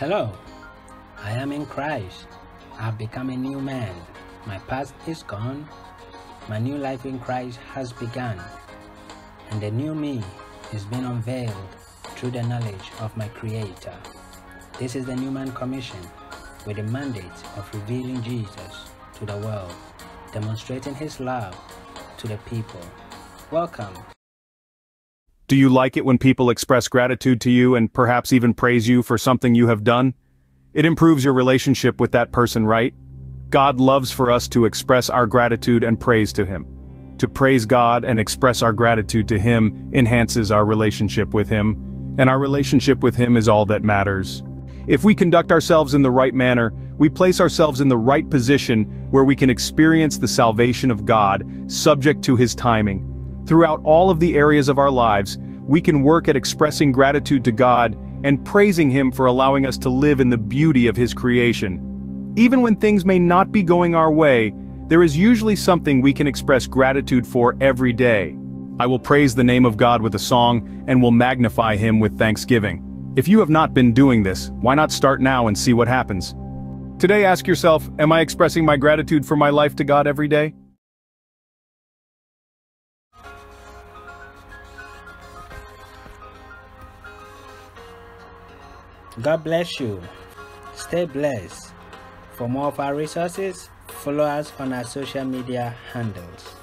Hello, I am in Christ. I've become a new man. My past is gone. My new life in Christ has begun. And the new me is being unveiled through the knowledge of my Creator. This is the Newman Commission with the mandate of revealing Jesus to the world, demonstrating His love to the people. Welcome. Do you like it when people express gratitude to you and perhaps even praise you for something you have done? It improves your relationship with that person, right? God loves for us to express our gratitude and praise to Him. To praise God and express our gratitude to Him enhances our relationship with Him, and our relationship with Him is all that matters. If we conduct ourselves in the right manner, we place ourselves in the right position where we can experience the salvation of God, subject to His timing. Throughout all of the areas of our lives, we can work at expressing gratitude to God and praising Him for allowing us to live in the beauty of His creation. Even when things may not be going our way, there is usually something we can express gratitude for every day. I will praise the name of God with a song and will magnify Him with thanksgiving. If you have not been doing this, why not start now and see what happens? Today ask yourself, am I expressing my gratitude for my life to God every day? God bless you. Stay blessed. For more of our resources, follow us on our social media handles.